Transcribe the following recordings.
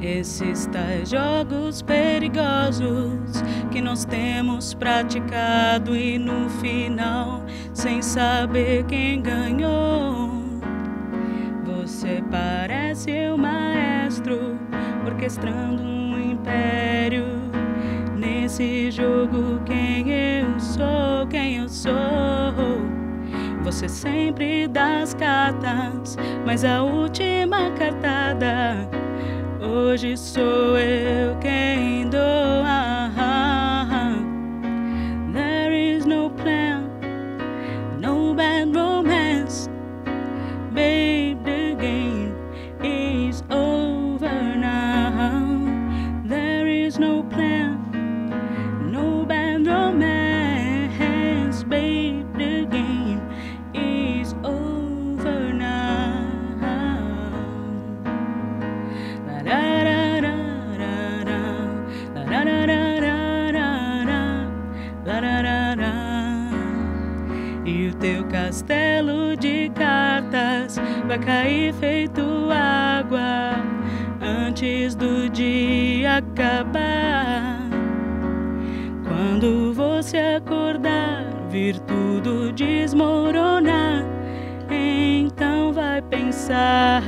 Esses tais jogos perigosos que nós temos praticado e no final, sem saber quem ganhou. Você parece o maestro orquestrando um império. Nesse jogo, quem eu sou, quem eu sou. Você sempre dá as cartas, mas a última cartada Hoje sou eu quem dou. There is no plan, no bad romance. Babe, E o teu castelo de cartas vai cair feito água antes do dia acabar. Quando você acordar, vir tudo desmoronar, então vai pensar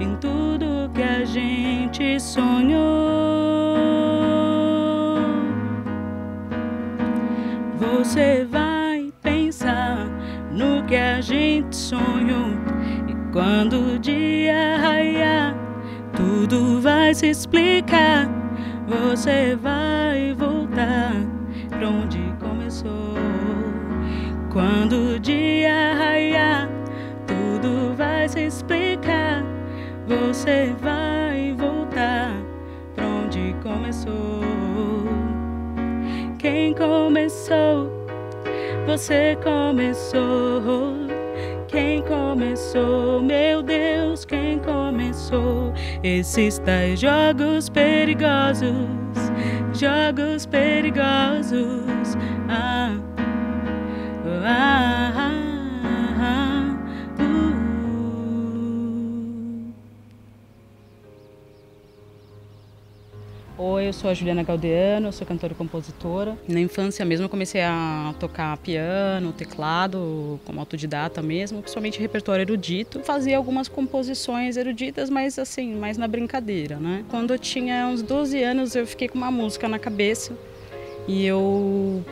em tudo que a gente sonhou. Que a gente sonhou. E quando o dia raiar, tudo vai se explicar. Você vai voltar pra onde começou. Quando o dia raiar, tudo vai se explicar. Você vai voltar pra onde começou. Quem começou? Você começou. Quem começou? Meu Deus, quem começou? Esses tais jogos perigosos, jogos perigosos. Ah, ah, ah, Oi, eu sou a Juliana Galdeano, eu sou cantora e compositora. Na infância mesmo eu comecei a tocar piano, teclado, como autodidata mesmo, principalmente repertório erudito. Fazia algumas composições eruditas, mas assim, mais na brincadeira, né? Quando eu tinha uns 12 anos, eu fiquei com uma música na cabeça e eu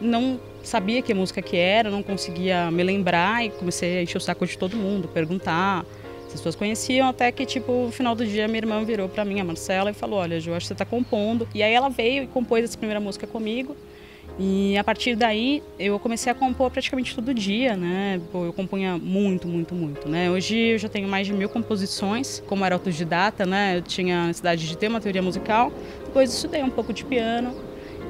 não sabia que música que era, não conseguia me lembrar e comecei a encher o saco de todo mundo, perguntar as pessoas conheciam até que, tipo, no final do dia, minha irmã virou para mim, a Marcela, e falou: Olha, Ju, acho que você está compondo. E aí ela veio e compôs essa primeira música comigo. E a partir daí eu comecei a compor praticamente todo dia, né? Eu compunha muito, muito, muito, né? Hoje eu já tenho mais de mil composições, como era autodidata, né? Eu tinha a necessidade de ter uma teoria musical. Depois estudei um pouco de piano,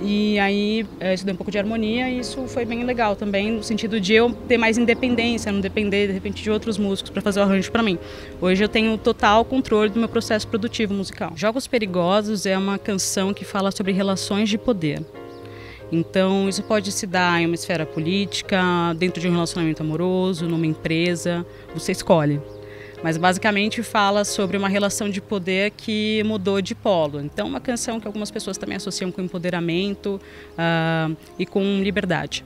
e aí estudei um pouco de harmonia e isso foi bem legal também, no sentido de eu ter mais independência, não depender de repente de outros músicos para fazer o arranjo para mim. Hoje eu tenho total controle do meu processo produtivo musical. Jogos Perigosos é uma canção que fala sobre relações de poder. Então, isso pode se dar em uma esfera política, dentro de um relacionamento amoroso, numa empresa, você escolhe mas basicamente fala sobre uma relação de poder que mudou de polo. Então, uma canção que algumas pessoas também associam com empoderamento uh, e com liberdade.